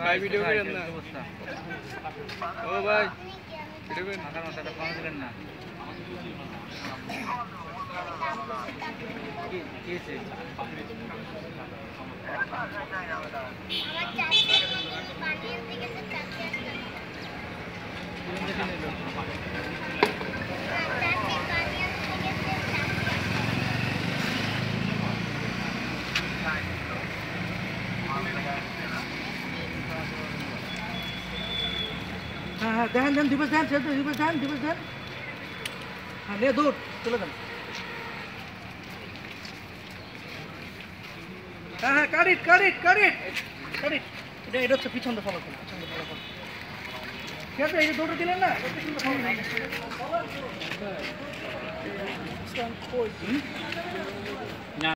ভাই ভিডিও করেন না। ও ভাই ভিডিও মাথাটা কম দিলেন না পানি হ্যাঁ হ্যাঁ দেখেন দেন দিবস দেন ছেড়ে দিবস দেন দিবস দেন। হ্যাঁ নে দৌড় চলে দেন হ্যাঁ হ্যাঁ কারিট কারিট কারিট কারিট এটা এটা হচ্ছে পিছন দিয়ে ফলো করুন পিছন দিয়ে ফলো করুন। ঠিক আছে এই যে দৌড়ে দিলেন না।